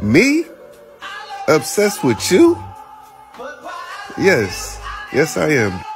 Me? Obsessed with you? Yes. Yes, I am.